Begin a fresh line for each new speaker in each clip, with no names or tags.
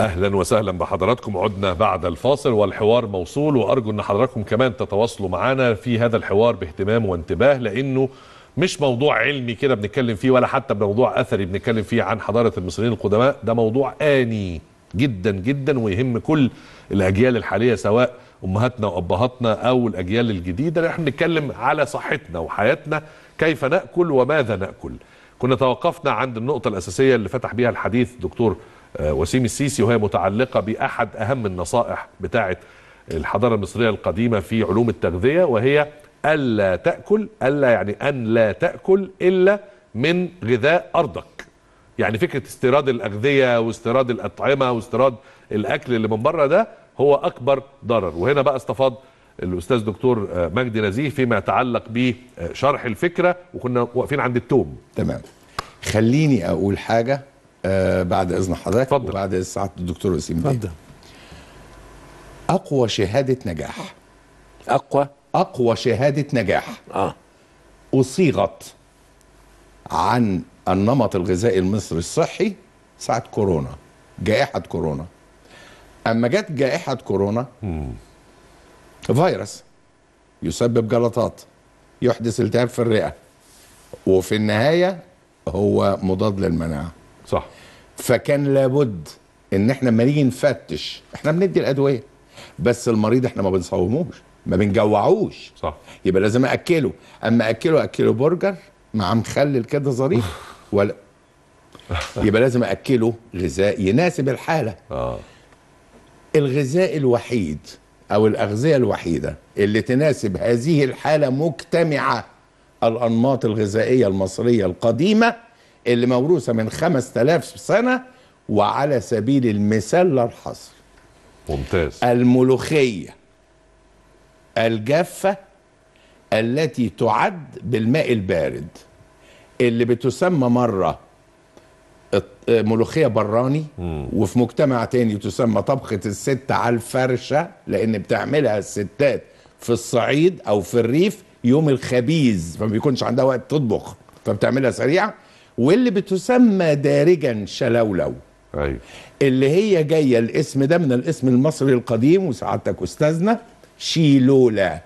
أهلا وسهلا بحضراتكم. عدنا بعد الفاصل والحوار موصول وأرجو أن حضراتكم كمان تتواصلوا معنا في هذا الحوار باهتمام وانتباه لأنه مش موضوع علمي كده بنتكلم فيه ولا حتى موضوع أثري بنتكلم فيه عن حضارة المصريين القدماء. ده موضوع آني جدا جدا ويهم كل الأجيال الحالية سواء أمهاتنا وأبهاتنا أو الأجيال الجديدة. إحنا بنتكلم على صحتنا وحياتنا كيف نأكل وماذا نأكل. كنا توقفنا عند النقطة الأساسية اللي فتح بيها الحديث دكتور وسيم السيسي وهي متعلقة بأحد أهم النصائح بتاعه الحضارة المصرية القديمة في علوم التغذية وهي ألا تأكل ألا يعني أن لا تأكل إلا من غذاء أرضك. يعني فكرة استيراد الأغذية واستيراد الأطعمة واستيراد الأكل اللي من بره ده هو أكبر ضرر. وهنا بقى استفاض الأستاذ دكتور آه، مجدي نزيه فيما يتعلق بشرح الفكرة وكنا واقفين عند التوم.
تمام. خليني أقول حاجة. آه بعد إذن حضرتك
اتفضل.
وبعد إذن سعادة الدكتور وسيم بيه.
اتفضل.
أقوى شهادة نجاح.
أقوى؟
أقوى شهادة نجاح.
آه.
أصيغت عن النمط الغذائي المصري الصحي ساعة كورونا جائحة كورونا. أما جت جائحة كورونا فيروس يسبب جلطات يحدث التهاب في الرئة وفي النهاية هو مضاد للمناعة.
صح.
فكان لابد إن إحنا لما نيجي نفتش. إحنا بندي الأدوية. بس المريض إحنا ما بنصوموش ما بنجوعوش.
صح.
يبقى لازم أكله. أما أكله أكله برجر مع مخلل كده ظريف. ولا يبقى لازم أكله غذاء يناسب الحالة.
آه.
الغذاء الوحيد أو الأغذية الوحيدة اللي تناسب هذه الحالة مجتمعة الأنماط الغذائية المصرية القديمة اللي موروثة من 5000 سنة وعلى سبيل المثال لا الحصر
ممتاز.
الملوخية الجافة التي تعد بالماء البارد اللي بتسمى مرة ملوخية براني وفي مجتمع تاني تسمى طبخة الست على الفرشة لأن بتعملها الستات في الصعيد أو في الريف يوم الخبيز فما بيكونش عندها وقت تطبخ فبتعملها سريعة. واللي بتسمى دارجا شلولو.
أيوه.
اللي هي جاية الاسم ده من الاسم المصري القديم وسعادتك أستاذنا شيلولا.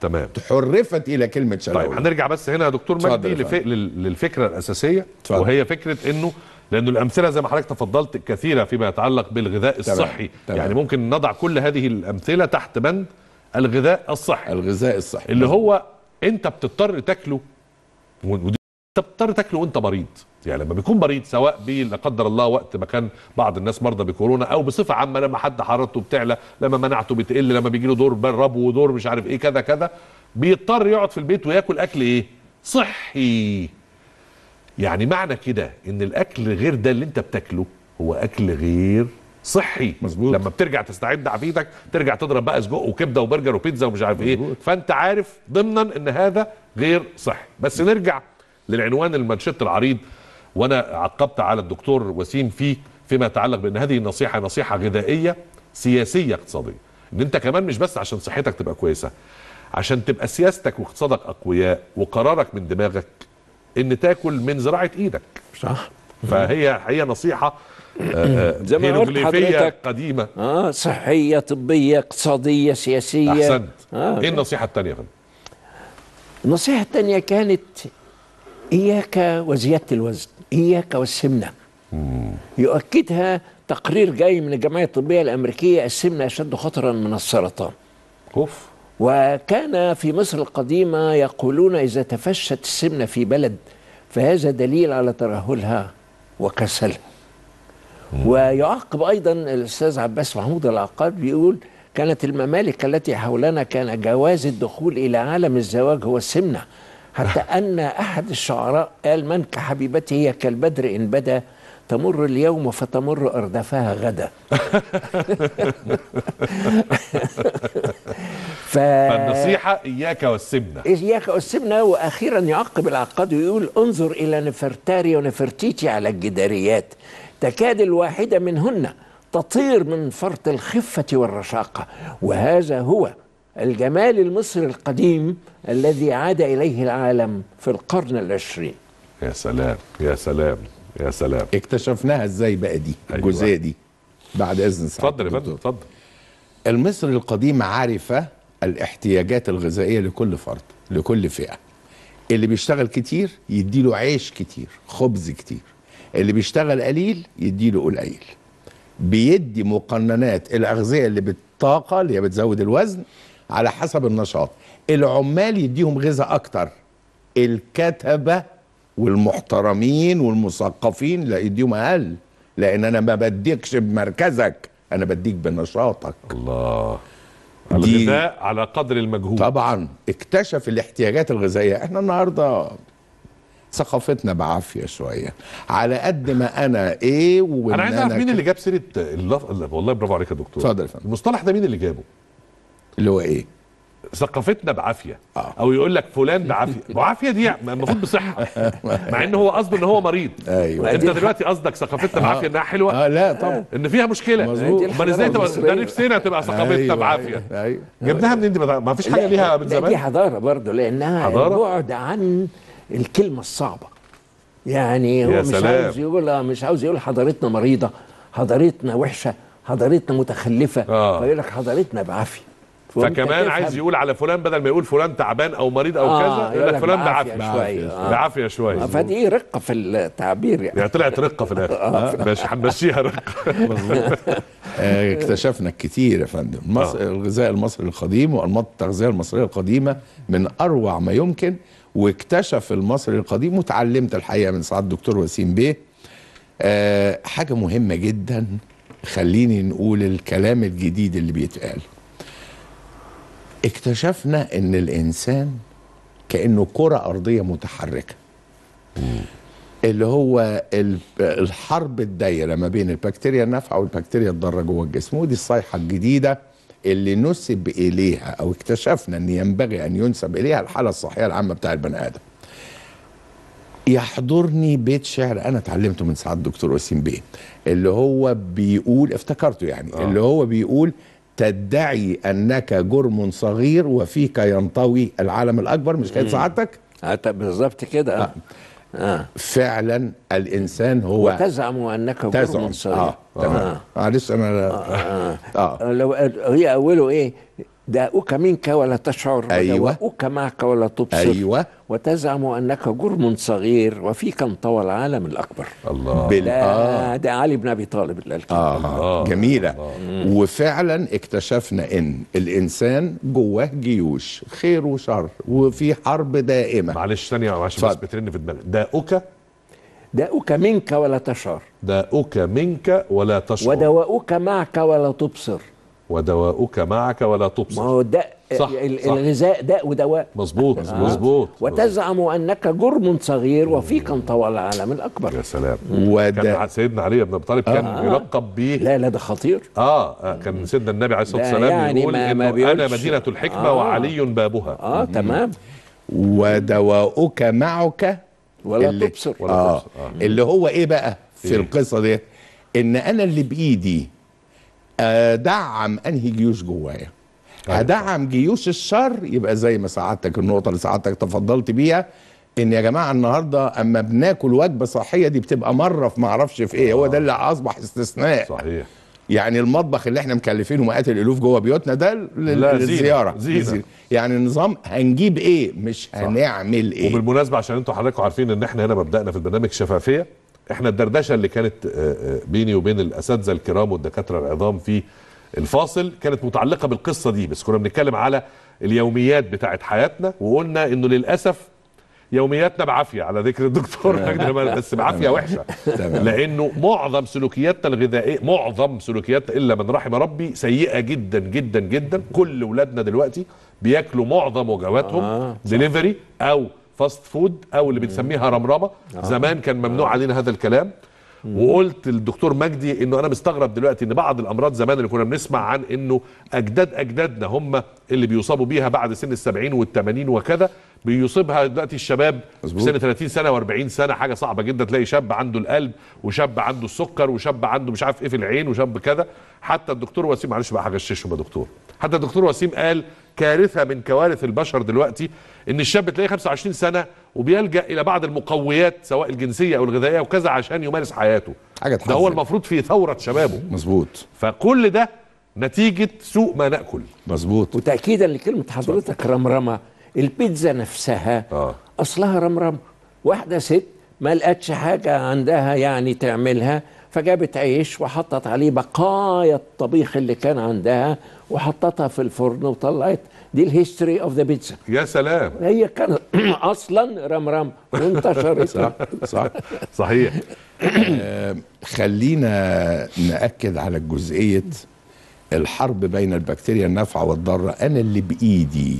تمام.
حرفت إلى كلمة
طيب
شلولة
هنرجع بس هنا يا دكتور مجدي لف... للفكرة الأساسية
اتفضل.
وهي فكرة إنه لأنه الأمثلة زي ما حضرتك تفضلت كثيرة فيما يتعلق بالغذاء. الصحي.
تمام.
يعني ممكن نضع كل هذه الأمثلة تحت بند الغذاء الصحي.
الغذاء الصحي.
اللي هو أنت بتضطر تاكله بتضطر تاكله وانت مريض. يعني لما بيكون مريض سواء ب لا قدر الله وقت ما كان بعض الناس مرضى بكورونا أو بصفة عامة لما حد حرارته بتعلى لما مناعته بتقل لما بيجي له دور ربو ودور مش عارف إيه كذا كذا بيضطر يقعد في البيت وياكل أكل إيه؟ صحي. يعني معنى كده إن الأكل غير ده اللي أنت بتاكله هو أكل غير صحي.
مظبوط.
لما بترجع تستعد عافيتك ترجع تضرب بقى سجق وكبدة وبرجر وبيتزا ومش عارف
إيه.
فأنت عارف ضمنا إن هذا غير صحي. بس نرجع للعنوان المنشط العريض. وأنا عقبت على الدكتور وسيم فيه فيما يتعلق بأن هذه النصيحة نصيحة غذائية سياسية اقتصادية. إن أنت كمان مش بس عشان صحتك تبقى كويسة عشان تبقى سياستك واقتصادك أقوياء وقرارك من دماغك إن تاكل من زراعة إيدك.
صح.
فهي هي نصيحة
زي ما قلت حضرتك.
قديمة.
آه صحية طبية اقتصادية سياسية.
أحسنت.
آه.
إيه النصيحة الثانية يا فندم؟
النصيحة الثانية كانت إياك وزيادة الوزن إياك والسمنة. يؤكدها تقرير جاي من الجمعية الطبية الأمريكية السمنة أشد خطرا من السرطان.
أوف.
وكان في مصر القديمة يقولون إذا تفشت السمنة في بلد فهذا دليل على ترهلها وكسلها. ويعقب أيضا الأستاذ عباس محمود العقاد بيقول كانت الممالك التي حولنا كان جواز الدخول إلى عالم الزواج هو السمنة. حتى أن أحد الشعراء قال من كحبيبتي هي كالبدر إن بدا تمر اليوم فتمر أردافها غدا. ف...
فالنصيحة إياك والسمنة.
إياك والسمنة وأخيرا يعقب العقاد ويقول انظر إلى نفرتاري ونفرتيتي على الجداريات. تكاد الواحدة منهن تطير من فرط الخفة والرشاقة. وهذا هو الجمال المصري القديم الذي عاد إليه العالم في القرن العشرين.
يا سلام يا سلام يا سلام.
اكتشفناها إزاي بقى دي؟
أيوة.
الجزئية دي. بعد إذن سعادة
اتفضل يا فندم. اتفضل.
المصري القديم عرف الاحتياجات الغذائية لكل فرد لكل فئة. اللي بيشتغل كتير يديله عيش كتير خبز كتير. اللي بيشتغل قليل يديله قليل. بيدي مقننات الأغذية اللي بالطاقة اللي هي بتزود الوزن على حسب النشاط. العمال يديهم غذاء أكتر. الكتبة والمحترمين والمثقفين لا يديهم أقل. لأن أنا ما بديكش بمركزك أنا بديك بنشاطك.
الله. الغذاء على قدر المجهود.
طبعا. اكتشف الاحتياجات الغذائية. إحنا النهارده ثقافتنا بعافية شوية. على قد ما أنا إيه
أنا عايز أعرف مين اللي جاب سيرة اللف... والله برافو عليك يا دكتور.
اتفضل يا فندم.
المصطلح ده مين اللي جابه؟
اللي هو إيه؟
ثقافتنا بعافية.
آه.
أو يقول لك فلان بعافية. بعافية دي المفروض بصحة. مع إن هو قصده إن هو مريض.
أيوه.
أنت دلوقتي قصدك ثقافتنا بعافية إنها حلوة؟
آه لا طبعا.
إن فيها
مشكلة.
أمال إزاي تبقى. ده نفسنا تبقى ثقافتنا
أيوة، بعافية. أيوة.
جبناها منين دي ما فيش
حاجة
ليها من
لا، دي
زمان.
حضارة برضه لأنها
حضارة؟
بعد عن الكلمة الصعبة. يعني هو مش
سلام.
عاوز يقول مش عاوز يقول حضارتنا مريضة حضارتنا وحشة حضارتنا متخلفة.
آه.
فيقول لك حضارتنا بعافية.
فكمان. عايز يقول على فلان بدل ما يقول فلان تعبان أو مريض أو
آه،
كذا يقول لك فلان بعافية
شوية آه.
بعافية شوية
فدي رقة في التعبير يعني.
يعني طلعت رقة في الآخر. ماشي هنمشيها رقة.
آه، اكتشفنا كتير يا فندم. مصر
آه.
الغذاء المصري القديم وانماط التغذيه المصرية القديمة من أروع ما يمكن واكتشف المصري القديم وتعلمت الحقيقة من سعادة الدكتور وسيم بيه. آه حاجة مهمة جدا خليني نقول الكلام الجديد اللي بيتقال. اكتشفنا إن الإنسان كأنه كرة أرضية متحركة اللي هو ال- الحرب الدايرة ما بين البكتيريا النافعة والبكتيريا الضارة جوه الجسم ودي الصيحة الجديدة اللي نسب إليها أو اكتشفنا إن ينبغي أن ينسب إليها الحالة الصحية العامة بتاع البني آدم. يحضرني بيت شعر أنا اتعلمته من سعادة الدكتور وسيم بيه اللي هو بيقول افتكرته يعني آه. اللي هو بيقول تدعي أنك جرم صغير وفيك ينطوي العالم الأكبر مش كانت سعادتك؟
آه، بالظبط كده. آه. آه.
فعلا الإنسان هو
وتزعم أنك جرم صغير.
آه. تمام معلش أنا
آه.
آه.
لو هي أوله إيه؟ داؤك منك ولا تشعر
أيوة.
ودواؤك معك ولا تبصر.
أيوه.
وتزعم أنك جرم صغير وفيك انطوى العالم الأكبر.
الله.
بال
ده,
آه.
ده علي بن أبي طالب اللي قال كده.
آه,
الله.
جميلة. وفعلا اكتشفنا إن الإنسان جواه جيوش خير وشر وفي حرب دائمة.
معلش ثانية عشان بس. بترن في دماغي داؤك؟
داؤك منك ولا تشعر.
داؤك منك ولا تشعر.
ودواؤك معك ولا تبصر.
ودواؤك معك ولا
ما
تبصر
هو داء
صح،
ال-
صح.
الغذاء داء ودواء.
مظبوط مظبوط
وتزعم أنك جرم صغير وفيك انطوى العالم الأكبر.
يا سلام.
وده
كان سيدنا علي بن أبي طالب كان يلقب به.
لا لا ده خطير.
آه, آه كان سيدنا النبي عليه الصلاة
ده
والسلام
يعني
يقول
ما- ما أنا
مدينة الحكمة
آه.
وعلي بابها.
آه تمام.
ودواؤك معك
ولا
اللي
تبصر.
ولا
آه
تبصر. آه.
اللي هو إيه بقى في
إيه؟
القصة دي إن أنا اللي بإيدي ادعم انهي جيوش جوايا
أيوة.
هدعم جيوش الشر يبقى زي ما سعادتك النقطة اللي سعادتك تفضلت بيها إن يا جماعة النهارده أما بناكل وجبة صحية دي بتبقى مرة في ما أعرفش في إيه هو ده اللي أصبح استثناء
صحيح
يعني المطبخ اللي إحنا مكلفينه مئات الألوف جوه بيوتنا ده
زينة.
للزيارة
زينة.
للزيارة. يعني النظام هنجيب إيه مش هنعمل إيه
وبالمناسبة عشان أنتوا حضراتكم عارفين إن إحنا هنا مبدأنا في البرنامج شفافية إحنا الدردشة اللي كانت آه، آه، بيني وبين الأساتذة الكرام والدكاترة العظام في الفاصل كانت متعلقة بالقصة دي بس كنا بنتكلم على اليوميات بتاعت حياتنا وقلنا إنه للأسف يومياتنا بعافية على ذكر الدكتور بس بعافية
وحشة.
لأنه معظم سلوكياتنا الغذائية معظم سلوكياتنا إلا من رحم ربي سيئة جدا جدا جدا. كل ولادنا دلوقتي بياكلوا معظم وجباتهم
آه،
دليفري أو fast food أو اللي بنسميها رمرمة. زمان كان ممنوع علينا هذا الكلام. وقلت للدكتور مجدي إنه أنا مستغرب دلوقتي إن بعض الأمراض زمان اللي كنا بنسمع عن إنه أجداد أجدادنا هم اللي بيصابوا بيها بعد سن السبعين والثمانين وكذا بيصيبها دلوقتي الشباب في. سن 30 سنة و40 سنة حاجة صعبة جدا. تلاقي شاب عنده القلب وشاب عنده السكر وشاب عنده مش عارف إيه في العين وشاب كذا. حتى الدكتور وسيم معلش بقى هغششهم يا دكتور. حتى الدكتور وسيم قال كارثة من كوارث البشر دلوقتي إن الشاب تلاقيه 25 سنة وبيلجأ إلى بعض المقويات سواء الجنسية أو الغذائية وكذا عشان يمارس حياته.
حاجة
ده هو. المفروض في ثورة شبابه.
مظبوط.
فكل ده نتيجة سوء ما نأكل.
مظبوط.
وتاكيدا لكلمة حضرتك رمرمة البيتزا نفسها
آه.
أصلها رمرمه واحدة ست ما لقتش حاجة عندها يعني تعملها. فجابت عيش وحطت عليه بقايا الطبيخ اللي كان عندها وحطتها في الفرن وطلعت. دي ال history of the pizza
يا سلام.
هي كانت أصلا رمرم وانتشرت
صح صح
صحيح.
خلينا نأكد على جزئية الحرب بين البكتيريا النافعة والضارة. أنا اللي بإيدي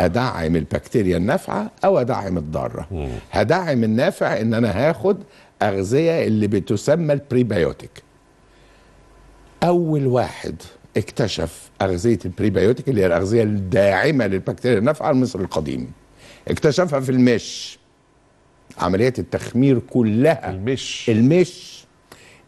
أدعم البكتيريا النافعة أو أدعم الضارة. هدعم النافع إن أنا هاخد أغذية اللي بتسمى ال prebiotic. أول واحد اكتشف أغذية ال prebiotic اللي هي الأغذية الداعمة للبكتيريا النافعة المصري القديم. اكتشفها في المش. عمليات التخمير كلها.
المش.
المش.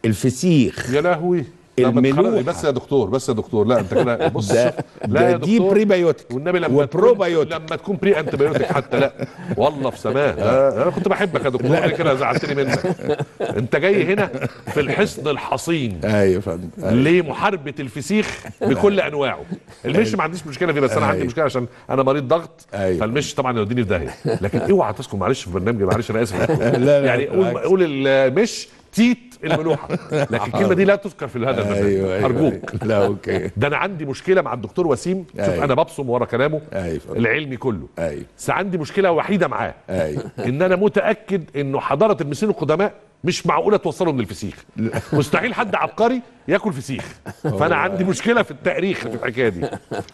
الفسيخ.
يا لهوي. تخرج- بس يا دكتور بس يا دكتور لا انت كده بص.
ده,
لا يا
ده دي
دكتور.
بريبيوتيك
والنبي لما تكون
وبروبيوتيك
لما تكون بري انت بيوتيك حتى لا. والله في سماه آه، أنا كنت بحبك يا دكتور أنا كده زعلتني منك. انت جاي هنا في الحصن الحصين.
أيوه يا فندم أيوة.
لمحاربة الفسيخ بكل أنواعه. المش ما عنديش مشكلة فيه بس أنا عندي
أيوة.
مشكلة عشان أنا مريض ضغط
أيوة.
فالمش طبعا يوديني في داهية. لكن اوعى تسكن معلش في برنامجي معلش
أنا آسف.
يعني قول. قول المش تيت الملوحة. لكن الكلمة دي لا تذكر في هذا البرنامج
أيوه أيوه.
أرجوك.
أيوة. لا okay.
ده أنا عندي مشكلة مع الدكتور وسيم. شوف
أيوة.
أنا ببصم ورا كلامه.
أيوة.
العلمي كله.
أيوه.
بس عندي مشكلة وحيدة معاه.
أيوه.
إن أنا متأكد إنه حضارة المصريين القدماء مش معقولة توصلهم للفسيخ. مستحيل حد عبقري ياكل فسيخ. فأنا عندي مشكلة في التاريخ في الحكاية دي.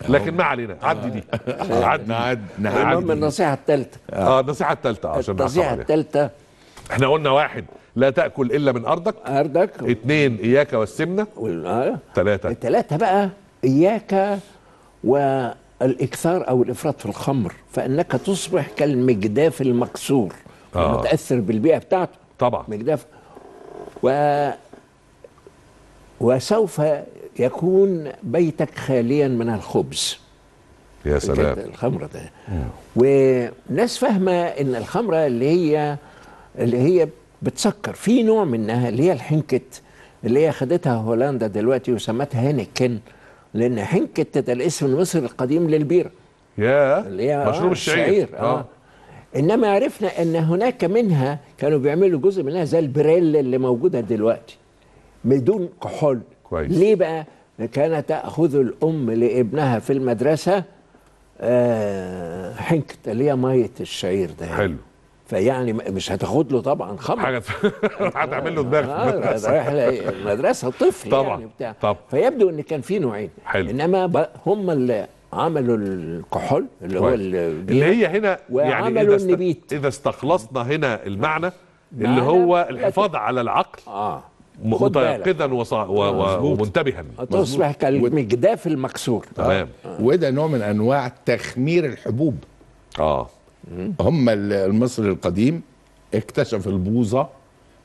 لكن ما علينا. عدي دي. عدي
نعد
المهم النصيحة الثالثه
آه النصيحة الثالثه عشان النصيحة.
الثالثه
إحنا قلنا واحد. لا تأكل إلا من أرضك.
اردك
اثنين إياك والسمنة.
وال-.
ثلاثة.
الثلاثة بقى إياك والإكثار أو الإفراط في الخمر فإنك تصبح كالمجداف المكسور
آه.
المتأثر بالبيئة بتاعته.
طبعا.
مجداف. و وسوف يكون بيتك خاليا من الخبز.
يا سلام.
الخمرة ده. وناس فاهمة إن الخمرة اللي هي اللي هي بتسكر. في نوع منها اللي هي الحنكت اللي هي خدتها هولندا دلوقتي وسمتها هينكن لأن حنكت ده الاسم المصري القديم للبيرة.
يا
اللي هي
مشروب
آه،
الشعير
آه. إنما عرفنا إن هناك منها كانوا بيعملوا جزء منها زي البريل اللي موجودة دلوقتي بدون كحول
كويس.
ليه بقى؟ كانت تأخذ الأم لابنها في المدرسة آه حنكت اللي هي مية الشعير ده
حلو.
فيعني مش هتاخد له طبعا خمر
حاجة هتعمل له دماغ
آه
المدرسة.
رايح المدرسة طفل
طبعا،
يعني بتاع
طبعا.
فيبدو إن كان في نوعين
حلو.
إنما هم اللي عملوا الكحول اللي هو.
اللي هي هنا يعني
وعملوا
إذا, است...
النبيت.
إذا استخلصنا هنا المعنى اللي هو الحفاظ على العقل
آه.
متيقظا وص... و... و...
مظبوط.
ومنتبها
تصبح كالمجداف المكسور
تمام
وده نوع من أنواع تخمير الحبوب
آه
هم ال- المصري القديم اكتشف البوظة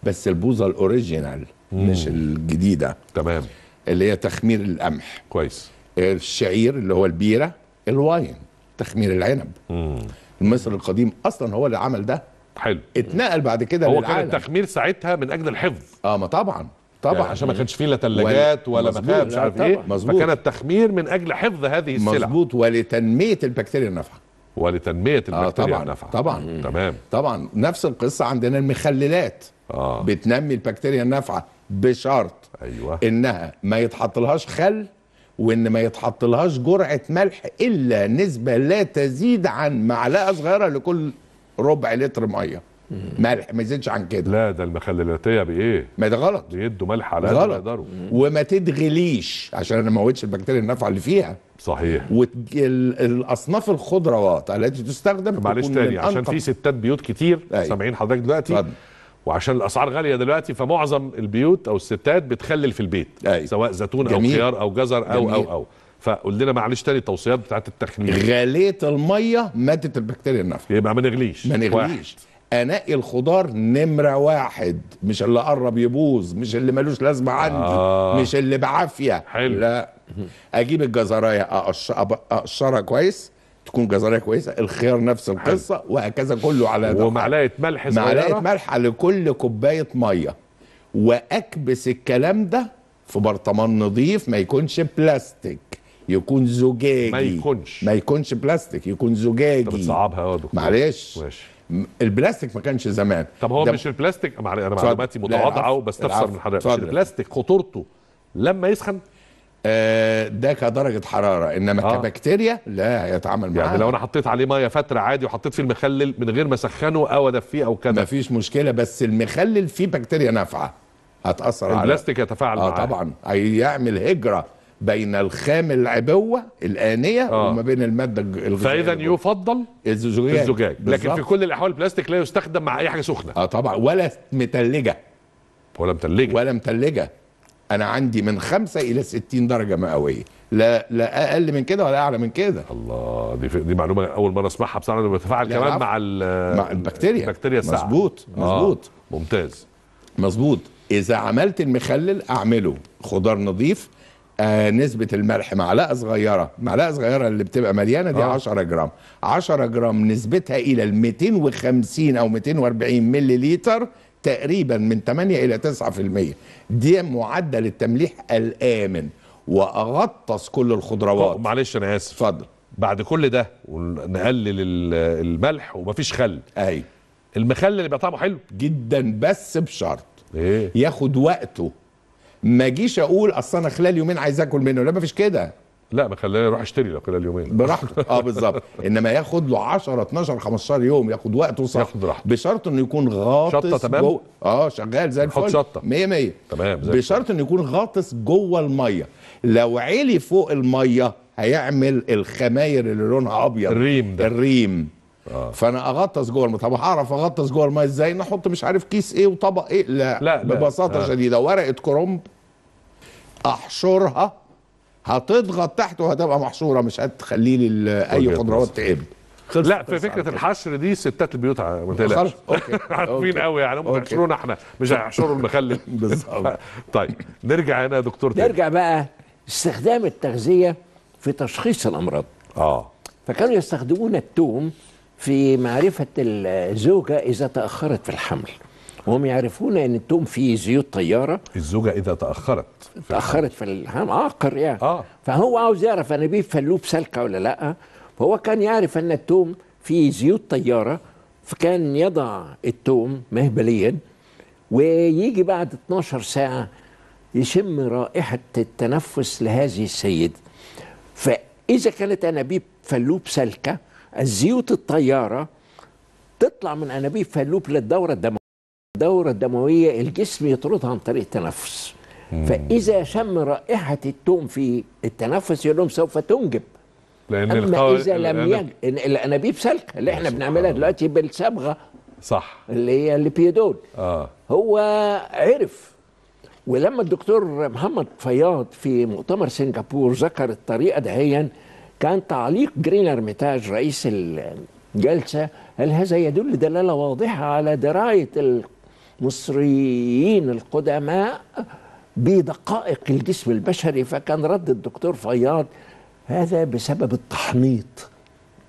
بس البوظة الأوريجينال مش الجديدة.
تمام.
اللي هي تخمير القمح.
كويس.
الشعير اللي هو البيرة الواين تخمير العنب. المصري القديم أصلا هو اللي عمل ده.
حلو.
اتنقل بعد كده
هو كان
للعالم.
التخمير ساعتها من أجل الحفظ.
آه ما طبعا
طبعا. يعني عشان ما كانش فيه لا ثلاجات ولا. مخابز مش عارف
طبعا.
إيه.
مظبوط.
فكان التخمير من أجل حفظ هذه السلع.
مظبوط ولتنمية البكتيريا
النافعة.
ولتنمية
البكتيريا
طبعا
النافعه
طبعا.
تمام.
طبعا. نفس القصة عندنا المخللات.
آه.
بتنمي البكتيريا النافعة بشرط
أيوه.
إنها ما يتحطلهاش خل وإن ما يتحطلهاش جرعة ملح إلا نسبة لا تزيد عن معلقة صغيرة لكل ربع لتر مية. ملح ما يزيدش عن كده.
لا ده المخللاتية بإيه؟
ما ده غلط.
بيدوا ملح على قد ما
غلط.
يقدروا.
وما تدغليش عشان ما موتش البكتيريا النافعة اللي فيها.
صحيح.
والاصناف الخضروات التي تستخدم
معلش تاني عشان في ستات بيوت كتير
أيوة.
سامعين حضرتك دلوقتي
اتفضل.
وعشان الأسعار غالية دلوقتي فمعظم البيوت أو الستات بتخلل في البيت
أيوة.
سواء زيتون
أو.
خيار أو جزر أو
جميل.
أو أو. فقول لنا معلش تاني التوصيات بتاعت التخليل
غالية المية ماتت البكتيريا النافعة.
يبقى ما نغليش.
ما نغليش. انقي الخضار نمرة واحد. مش اللي قرب يبوظ مش اللي ملوش لازمة عندي
آه.
مش اللي بعافية.
حلو.
لا. أجيب الجزراية أقشرها كويس تكون جزريه كويسة الخيار نفس القصة وهكذا كله على ده
ومعلقة ملح
معلقة
صغيره
ملح لكل كوباية مية. وأكبس الكلام ده في برطمان نظيف ما يكونش بلاستيك يكون زجاجي.
ما يكونش.
ما يكونش بلاستيك يكون
انت
زجاجي
بتصعبها يا دكتور.
معلش.
ماشي.
البلاستيك ما كانش زمان
طب هو مش البلاستيك
أنا.
معلوماتي متواضعه. وبستفسر. من حضرتك مش. البلاستيك خطورته لما يسخن
آه ده كدرجة حرارة إنما
آه.
آه. كبكتيريا لا هيتعامل معاها
يعني لو أنا حطيت عليه مية فترة عادي وحطيت فيه المخلل من غير ما أسخنه أو أدفيه أو كذا
ما فيش مشكلة بس المخلل فيه بكتيريا نافعة هتأثر على
البلاستيك يتفاعل
آه
معاه
طبعا هيعمل هجرة بين الخام العبوة الآنية
آه.
وما بين
المادة
الغذائية. فإذا.
يفضل
الزجاج.
الزجاج. لكن في. كل الأحوال البلاستيك لا يستخدم مع أي حاجة سخنة.
آه طبعا. ولا متلجة.
ولا متلجة.
ولا متلجة. أنا عندي من خمسة إلى 60 درجة مئوية. لا لا أقل من كده ولا أعلى من كده.
الله دي دي معلومة أول مرة أسمعها بصراحة. انه بيتفاعل
لا،
كمان. مع
مع البكتيريا.
البكتيريا الساعة
مظبوط مظبوط.
آه. ممتاز.
مظبوط. إذا عملت المخلل أعمله. خضار نظيف. آه نسبة الملح معلقة صغيرة. معلقة صغيرة اللي بتبقى مليانة دي
آه.
آه. 10 جرام. 10 جرام نسبتها إلى ال 250 أو 240 ملي لتر تقريبا من 8 إلى 9% دي معدل التمليح الآمن وأغطس كل الخضروات.
معلش أنا آسف.
اتفضل.
بعد كل ده ونقلل ال- الملح ومفيش خل.
أي.
المخلل يبقى طعمه حلو.
جدا بس بشرط.
إيه؟
ياخد وقته. ما اجيش أقول اصل أنا خلال يومين عايز اكل منه. لا مفيش كده.
لا ما خلاني أروح اشتري لو كده اليومين
براحته. آه بالظبط. إنما ياخد له 10 12 15 يوم ياخد وقته صح.
ياخد راحته.
بشرط إنه يكون غاطس
شطة تمام؟
جوه آه شغال زي الفل.
شطة.
100 100
تمام زي
بشرط إنه يكون غاطس جوه المية. لو علي فوق المية هيعمل الخماير اللي لونها أبيض.
الريم ده.
الريم. آه. فانا اغطس جوه الميه طب هعرف اغطس جوه الميه إزاي نحط مش عارف كيس إيه وطبق إيه لا,
لا، لا.
ببساطة
آه.
شديدة ورقة كرنب احشرها هتضغط تحت وهتبقى محشورة مش هتخلي لي
أي
خضروات. تعب خلصت
لا في فكرة
كده.
الحشر دي ستات البيوت ع- ما تقلقش عارفين. قوي يعني هم
okay.
يحشرونا إحنا مش هيحشروا المخلل
بالظبط.
طيب نرجع هنا يا دكتور تاني
نرجع بقى استخدام التغذية في تشخيص الأمراض
آه
فكانوا يستخدمون التوم في معرفة الزوجة إذا تأخرت في الحمل. وهم يعرفون أن التوم فيه زيوت طيارة.
الزوجة إذا تأخرت في
تأخرت في الحمل. عاقر يعني
آه.
فهو عاوز يعرف أنابيب فلوب سالكة ولا لأ. فهو كان يعرف أن التوم فيه زيوت طيارة. فكان يضع التوم مهبليا. ويجي بعد 12 ساعة يشم رائحة التنفس لهذه السيدة فإذا كانت أنابيب فلوب سالكة الزيوت الطيارة تطلع من أنابيب فلوب للدورة الدموية الدورة الدموية الجسم يطردها عن طريق التنفس. فإذا شم رائحة التوم في التنفس يقول لهم سوف تنجب.
لأن
أما
القو-
إذا لم يج... الأنابيب سالكة اللي
إحنا
بنعملها. دلوقتي بالصبغة.
صح.
اللي هي الليبيدول
آه.
هو عرف. ولما الدكتور محمد فياض في مؤتمر سنغافور ذكر الطريقة دهيا كان تعليق جرينر ميتاج رئيس الجلسة هل هذا يدل دلالة واضحة على دراية المصريين القدماء بدقائق الجسم البشري؟ فكان رد الدكتور فياض هذا بسبب التحنيط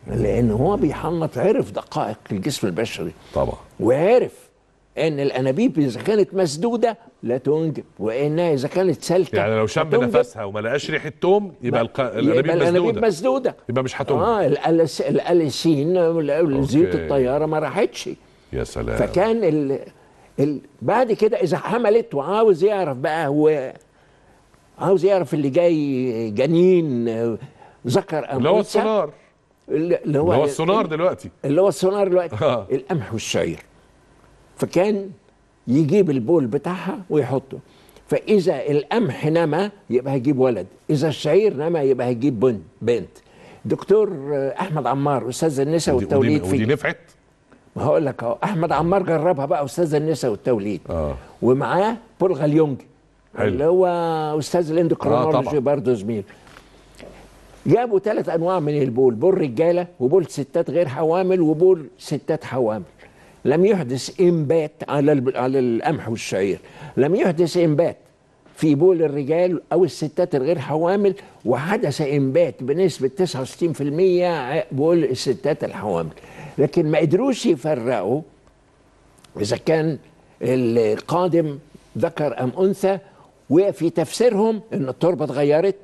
لأن هو بيحنط عرف دقائق الجسم البشري.
طبعا.
وعرف إن الأنابيب إذا كانت مسدودة لا تنجب وانها إذا كانت سالكة
يعني لو شم. نفسها وما لقاش ريحه توم يبقى الق... الانابيب
يبقى الأنابيب
مسدودة
مسدودة
يبقى مش هتنجب
آه الألس... الاليسين الزيوت
أوكي.
الطيارة ما راحتش
يا سلام
فكان ال... ال... بعد كده إذا حملت وعاوز يعرف بقى هو عاوز يعرف اللي جاي جنين ذكر ام
اللي هو. السونار
اللي
اللي هو السونار دلوقتي
اللي هو السونار دلوقتي
آه.
القمح والشعير فكان يجيب البول بتاعها ويحطه. فإذا القمح نما يبقى هيجيب ولد. إذا الشعير نما يبقى هيجيب بن بنت. دكتور آه، أحمد عمار أستاذ النساء والتوليد
ودي, ودي
في
نفعت؟
ما هقول لك أهو. أحمد عمار جربها بقى أستاذ النساء والتوليد.
آه.
ومعاه بول غاليونج. اللي هو أستاذ
آه،
ال endocrinology
طبعا.
برضه زميل. جابوا ثلاث أنواع من البول. بول رجالة وبول ستات غير حوامل وبول ستات حوامل. لم يحدث إنبات على على القمح والشعير لم يحدث إنبات في بول الرجال أو الستات الغير حوامل وحدث إنبات بنسبة 69% بول الستات الحوامل لكن ما قدروش يفرقوا إذا كان القادم ذكر أم أنثى وفي تفسيرهم إن التربة اتغيرت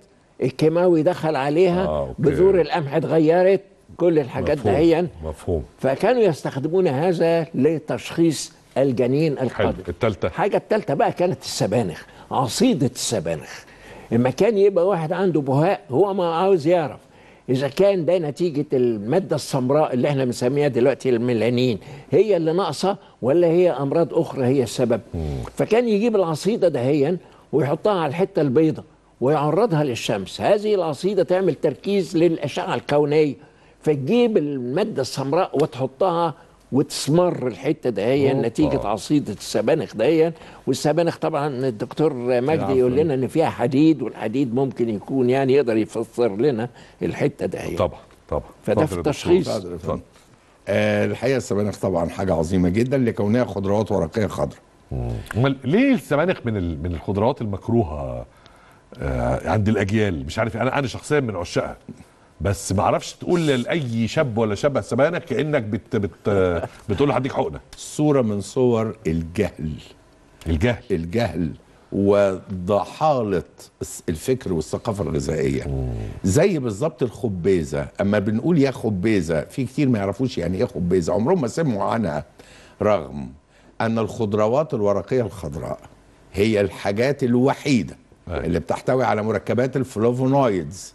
الكيماوي دخل عليها
آه،.
بذور القمح اتغيرت كل الحاجات
مفهوم،
دهيا
مفهوم.
فكانوا يستخدمون هذا لتشخيص الجنين القادم
التالتة.
الحاجة التالتة بقى كانت السبانخ عصيدة السبانخ. لما كان يبقى واحد عنده بهاء هو ما عاوز يعرف. إذا كان ده نتيجة المادة السمراء اللي إحنا بنسميها دلوقتي الميلانين هي اللي ناقصة ولا هي أمراض أخرى هي السبب فكان يجيب العصيدة دهيا ويحطها على الحتة البيضاء ويعرضها للشمس. هذه العصيدة تعمل تركيز للأشعة الكونية. فتجيب المادة السمراء وتحطها وتسمر الحتة دهيا. نتيجة عصيدة السبانخ دهيا والسبانخ طبعا الدكتور مجدي. يقول لنا إن فيها حديد والحديد ممكن يكون يعني يقدر يفسر لنا الحتة دهيا
طبعا طبعا.
فده في. التشخيص.
آه الحقيقة السبانخ طبعا حاجة عظيمة جدا لكونها خضروات ورقية خضراء.
أمال ليه السبانخ من ال- من الخضروات المكروهة آه عند الأجيال؟ مش عارف أنا أنا شخصيا من عشاقها. بس ما أعرفش تقول لأي شاب ولا شابة السبانخ كأنك بت بت بتقول له هديك حقنة.
صورة من صور الجهل.
الجهل.
الجهل وضحالة الفكر والثقافة الغذائية. زي بالظبط الخبيزة. أما بنقول يا خبيزة في كتير ما يعرفوش يعني إيه خبيزة. عمرهم ما سمعوا عنها. رغم أن الخضروات الورقية الخضراء هي الحاجات الوحيدة
أيوة.
اللي بتحتوي على مركبات الفلافونويدز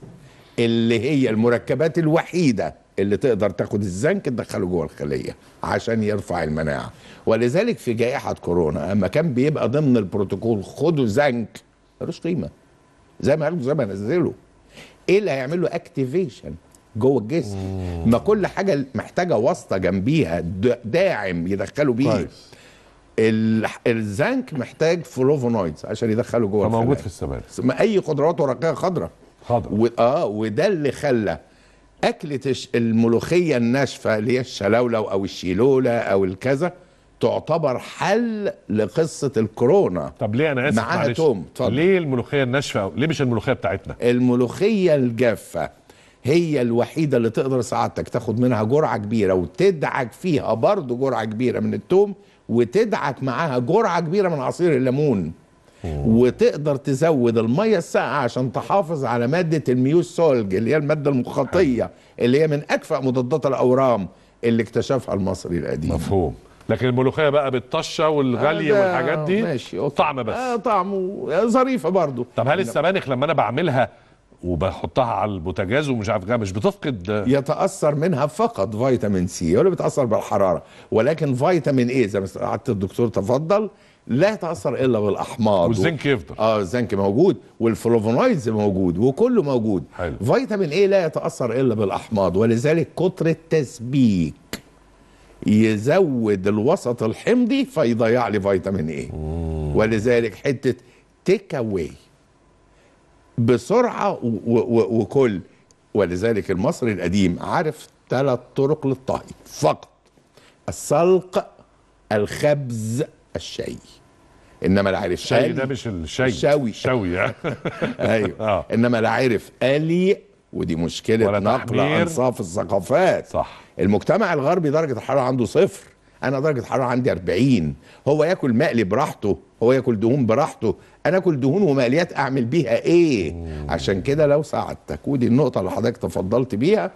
اللي هي المركبات الوحيدة اللي تقدر تاخد الزنك تدخله جوه الخلية عشان يرفع المناعة. ولذلك في جائحة كورونا اما كان بيبقى ضمن البروتوكول خدوا زنك ملوش قيمة. زي ما قالوا زي ما نزلوا. إيه اللي هيعمل له activation جوه الجسم. ما كل حاجة محتاجة واسطة جنبيها داعم يدخلوا بيه. ال- الزنك محتاج flavonoids عشان يدخله جوه الخلايا.
في السبانخ.
أي خضروات ورقية خضراء.
خضراء.
و... آه وده اللي خلى أكلة الملوخية الناشفة اللي هي الشلولو أو الشيلولة أو الكذا تعتبر حل لقصة الكورونا.
طب ليه؟ أنا آسف
معاها توم، اتفضل.
ليه الملوخية الناشفة؟ ليه مش الملوخية بتاعتنا؟
الملوخية الجافة هي الوحيدة اللي تقدر سعادتك تاخد منها جرعة كبيرة وتدعك فيها برضه جرعة كبيرة من التوم وتدعك معاها جرعة كبيرة من عصير الليمون. وتقدر تزود المية الساقعة عشان تحافظ على مادة الميوسولج اللي هي المادة المخاطية اللي هي من أكفأ مضادات الأورام اللي اكتشفها المصري القديم.
مفهوم. لكن الملوخية بقى بالطشة والغالية
آه،
والحاجات دي؟
ماشي okay.
طعم بس.
آه طعمه ظريفة برضه
طب هل السبانخ لما أنا بعملها وبحطها على البوتاجاز ومش عارف كده مش بتفقد؟
يتأثر منها فقط فيتامين سي ولا بتاثر بالحرارة ولكن فيتامين إيه؟ زي ما سعاده الدكتور تفضل لا يتأثر إلا بالأحماض
والزنك يفضل.
آه الزنك موجود وال flavonoids موجود وكله موجود.
حلو.
فيتامين إيه لا يتأثر إلا بالأحماض ولذلك كتر التسبيك يزود الوسط الحمضي فيضيع لي فيتامين إيه ولذلك حتة take away بسرعة وكل. ولذلك المصري القديم عارف ثلاث طرق للطهي. فقط السلق الخبز الشي إنما لا عارف
الشي
قلي.
ده مش الشي
الشوي.
يعني.
أيوه
آه.
إنما لا عارف قلي ودي مشكلة
ولا
نقل. أنصاف الثقافات
صح.
المجتمع الغربي درجة الحرارة عنده صفر أنا درجة الحرارة عندي 40 هو ياكل مقلي براحته هو ياكل دهون براحته أنا آكل دهون ومقليات أعمل بيها إيه عشان كده لو ساعدتك ودي النقطة اللي حضرتك تفضلت بيها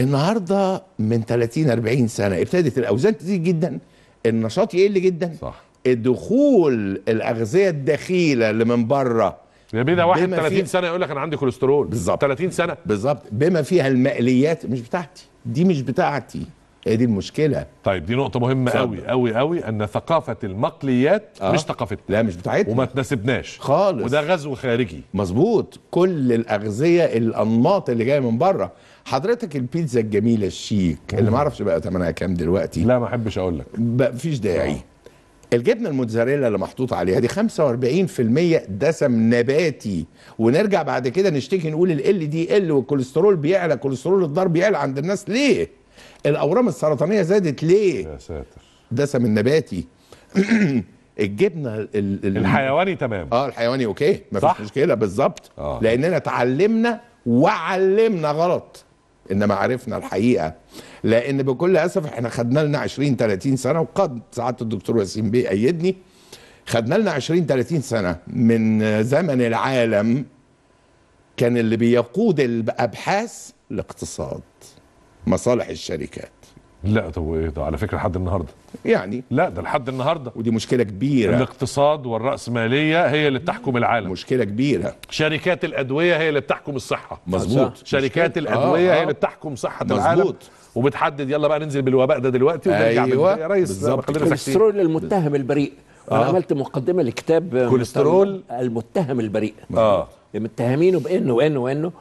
النهارده من 30 40 سنة ابتدت الأوزان تزيد جدا النشاط يقل جدا.
صح.
دخول الأغذية الدخيلة اللي من بره.
بيه ده واحد
بما
30
فيه-
سنة يقول لك أنا عندي كوليسترول.
بالظبط.
30 سنة.
بالظبط. بما فيها المقليات مش بتاعتي. دي مش بتاعتي. هي دي المشكلة.
طيب دي نقطة
مهمة.
قوي قوي قوي أن ثقافة المقليات
آه.
مش ثقافتنا
لا مش بتاعتنا.
وما تناسبناش.
خالص.
وده غزو خارجي.
مظبوط. كل الأغذية الأنماط اللي جاية من بره. حضرتك البيتزا الجميلة الشيك اللي ما أعرفش بقى ثمنها كام دلوقتي.
لا ما أحبش أقول لك.
مفيش داعي. الجبنة الموتزاريلا اللي محطوط عليها دي 45% دسم نباتي. ونرجع بعد كده نشتكي نقول LDL والكوليسترول بيعلى كوليسترول الضار بيعلى عند الناس ليه؟ الأورام السرطانية زادت ليه؟
يا ساتر.
دسم النباتي. الجبنة ال- ال-
الحيواني تمام.
آه الحيواني okay ما
صح؟
فيش مشكلة بالظبط.
آه.
لأننا اتعلمنا وعلمنا غلط. إنما عرفنا الحقيقة. لأن بكل أسف إحنا خدنا لنا 20 30 سنة وقد سعادة الدكتور وسيم بيه ايدني خدنا لنا 20 30 سنة من زمن العالم كان اللي بيقود الأبحاث الاقتصاد مصالح الشركات.
لا طب وإيه ده؟ على فكرة لحد النهارده.
يعني؟
لا ده لحد النهارده.
ودي مشكلة كبيرة.
الاقتصاد والرأسمالية هي اللي بتحكم العالم.
مشكلة كبيرة.
شركات الأدوية هي اللي بتحكم الصحة.
مظبوط.
شركات
مشكلة.
الأدوية
آه،
هي
آه.
اللي بتحكم صحة
مظبوط.
العالم. وبتحدد يلا بقى ننزل بالوباء ده دلوقتي ونرجع
أيوة،
من- يا ريس
الكوليسترول المتهم البريء. أنا
آه.
عملت مقدمة لكتاب
كوليسترول؟
المتهم البريء.
آه.
متهمينه بإنه وانه وانه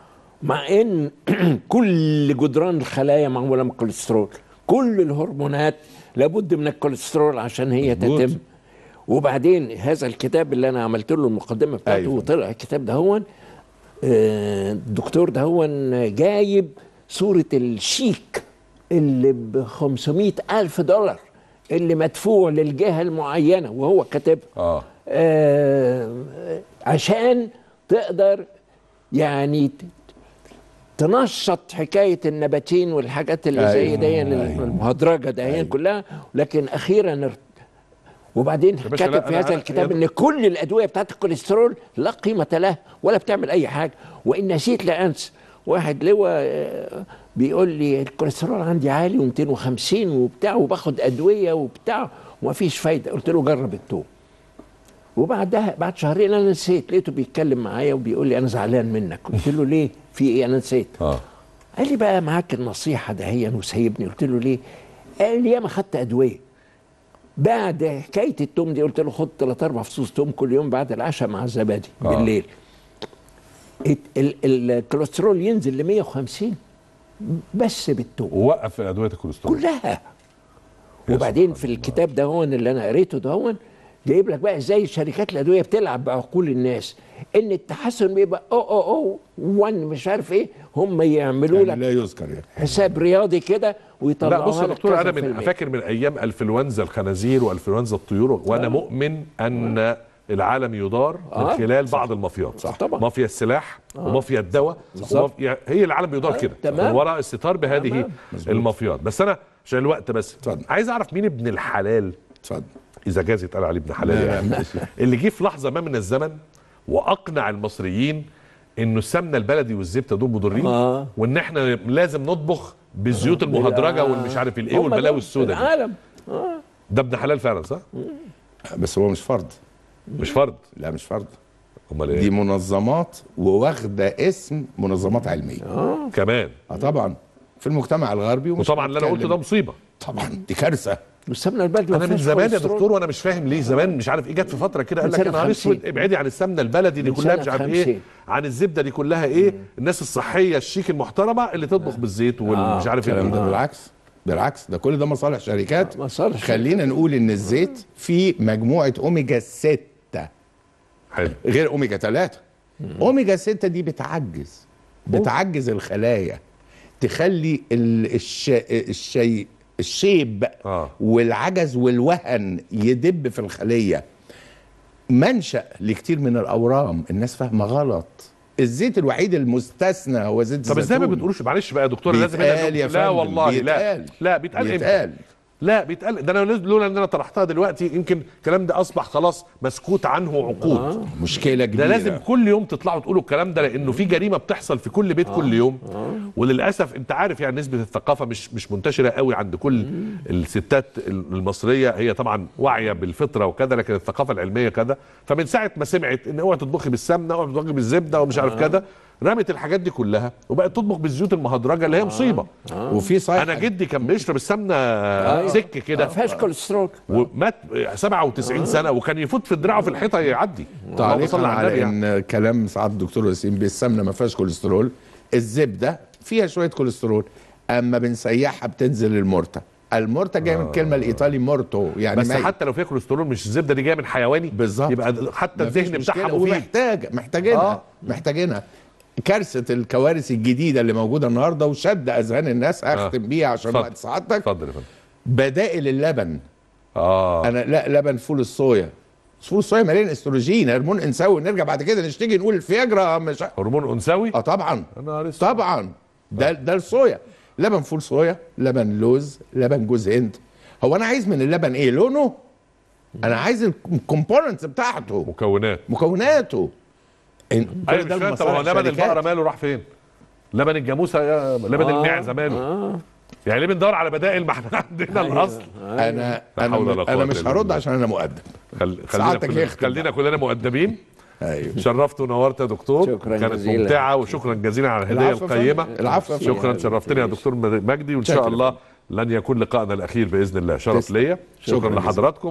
مع إن كل جدران الخلايا معمولة من الكوليسترول كل الهرمونات لابد من الكوليسترول عشان هي
مظبوط.
تتم وبعدين هذا الكتاب اللي أنا عملت له المقدمة بتاعته
أيوة.
وطلع الكتاب ده هو الدكتور ده هو جايب صورة الشيك اللي ب 500 ألف دولار اللي مدفوع للجهة المعينة وهو كاتبها
آه
آه، عشان تقدر يعني تنشط حكاية النباتين والحاجات اللي زي
أيوة،
دي
أيوة.
المهدرجة دي كلها. لكن أخيرا وبعدين كاتب
لا،
في هذا الكتاب إن كل الأدوية بتاعت الكوليسترول لا قيمة لها ولا بتعمل أي حاجة. وإن نسيت لا انسى واحد لواء آه، بيقول لي الكوليسترول عندي عالي و250 وبتاع وباخد أدوية وبتاع وما فيش فايدة. قلت له جرب التوم. وبعدها بعد شهرين أنا نسيت لقيته بيتكلم معايا وبيقول لي أنا زعلان منك. قلت له ليه؟ في إيه؟ أنا نسيت.
آه.
قال لي بقى معاك النصيحة دهيا وسايبني. قلت له ليه؟ قال لي ياما خدت أدوية. بعد حكاية التوم دي قلت له خد ثلاث أربع فصوص توم كل يوم بعد العشاء مع الزبادي
آه.
بالليل. ال- ال- الكوليسترول ينزل ل 150 بس بالتوم.
ووقف أدوية الكوليسترول.
كلها. وبعدين في الكتاب ده هون اللي أنا قريته ده هون جايب لك بقى إزاي شركات الأدوية بتلعب بعقول الناس. إن التحسن بيبقى أو أو أو 1 مش عارف إيه هم يعملوا
يعني
لك
لا يذكر يعني.
حساب رياضي كده
لا
ويطلعوها
بص يا دكتور
أنا
من. فاكر من أيام انفلونزا الخنازير وانفلونزا الطيور وأنا مؤمن أن العالم يدار من
آه.
خلال بعض المافيات
صح. طبعا.
مافيا السلاح ومافيا الدواء ومافيا هي العالم بيدار كده.
تمام.
من وراء الستار بهذه
تمام.
المافيات. بس أنا عشان الوقت بس.
اتفضل.
عايز أعرف مين ابن الحلال؟
اتفضل.
إذا جاز يتقال عليه ابن حلال
لا،
يعني
ماشي.
اللي جه في لحظة ما من الزمن وأقنع المصريين إنه السمنة البلدي والزبدة دول مضرين
آه.
وإن إحنا لازم نطبخ بالزيوت المهدرجة والمش عارف
الإيه
والبلاوي السوداء دي.
العالم.
ده ابن حلال فعلا صح؟
بس هو مش فرض
مش فرد؟
لا مش فرض
أمال
دي
إيه؟
منظمات وواخدة اسم منظمات علمية.
كمان؟
آه طبعا. في المجتمع الغربي
وطبعا اللي أنا قلته ده. مصيبة.
طبعا. دي كارثة.
والسمنه البلدي
أنا من زمان يا. دكتور وأنا مش فاهم ليه زمان مش عارف إيه جت في فترة كده قال لك نهار
50.
أسود ابعدي عن السمنة البلدي دي كلها مش عارف
50.
إيه عن الزبدة دي كلها إيه الناس الصحية الشيك المحترمة اللي تطبخ بالزيت والمش عارف
إيه. ده بالعكس بالعكس ده كل ده مصالح شركات.
مصالح
خلينا نقول إن الزيت فيه مجموعة أوميجا 6
حلو.
غير أوميجا 3 أوميجا 6 دي بتعجز بتعجز الخلايا تخلي ال- الش... الشيء الشيب
آه.
والعجز والوهن يدب في الخلية منشأ لكتير من الأورام الناس فاهمة غلط الزيت الوحيد المستثنى هو زيت
طب إزاي ما
الزيتون.
بتقولوش معلش بقى يا دكتور لازم
يا
لا والله لا. لا بيتقال؟
بيتقال
لا بيتقال ده أنا لولا إن أنا طرحتها دلوقتي يمكن الكلام ده أصبح خلاص مسكوت عنه عقود.
مشكلة كبيرة.
ده لازم كل يوم تطلعوا تقولوا الكلام ده لأنه في جريمة بتحصل في كل بيت كل يوم. وللأسف أنت عارف يعني نسبة الثقافة مش مش منتشرة قوي عند كل الستات المصرية. هي طبعا واعية بالفطرة وكذا لكن الثقافة العلمية كذا. فمن ساعة ما سمعت إن اوعى تطبخي بالسمنة أوعى تطبخي بالزبدة ومش عارف كذا رمت الحاجات دي كلها وبقت تطبخ بالزيوت المهدرجة اللي هي مصيبة.
وفي صحيح
أنا جدي كان بيشرب السمنة سك
ما
كده.
فيهاش كوليسترول.
ومات 97 سنة وكان يفوت في دراعه في الحيطة يعدي. اللهم
تعليقا
على
على
يعني.
إن كلام سعاده الدكتور وسيم بالسمنة ما فيهاش كوليسترول. الزبدة فيها شوية كوليسترول أما بنسيحها بتنزل المورتا المورتا جاية من الكلمة الإيطالي morto يعني
بس
ميت.
حتى لو فيها كوليسترول مش الزبدة دي جاية من حيواني.
بالظبط.
يبقى حتى
الدهن
بتاعها مفيد.
ومحتاج محتاجينها.
آه.
آه. محتاجينها. كارثة الكوارث الجديدة اللي موجودة النهارده وشد أذهان الناس أختم بيها عشان. وقت سعادتك
اتفضل يا فندم.
بدائل اللبن.
آه.
أنا لا لبن فول الصويا. فول الصويا مليان استروجين هرمون إنثوي. نرجع بعد كده نشتكي نقول الفياجرا مش
هرمون إنثوي؟
آه طبعا.
أسود.
طبعا. ده ده الصويا. لبن فول صويا لبن لوز لبن جوز هند. هو أنا عايز من اللبن إيه؟ لونه؟ أنا عايز ال components بتاعته.
مكونات
مكوناته.
أيوه
ده
مش فاهم طب هو لبن. البقرة ماله راح فين؟ لبن الجاموسة يا- لبن
آه،
المعزه ماله؟
آه.
يعني ليه بندور على بدائل ما إحنا عندنا الأصل
أنا
أنا
أنا مش هرد. عشان أنا مؤدب
خل... خلينا
يختم
خلينا كلنا مؤدبين
أيوه
شرفت ونورت يا دكتور
شكراً
كانت
جزيلاً.
ممتعة وشكرا جزيلا على الهديه. القيمة
العفو.
شكرا شرفتني يا دكتور مجدي وإن شاء. الله لن يكون لقائنا الأخير بإذن الله شرف. ليا شكرا
شكراً.
لحضراتكم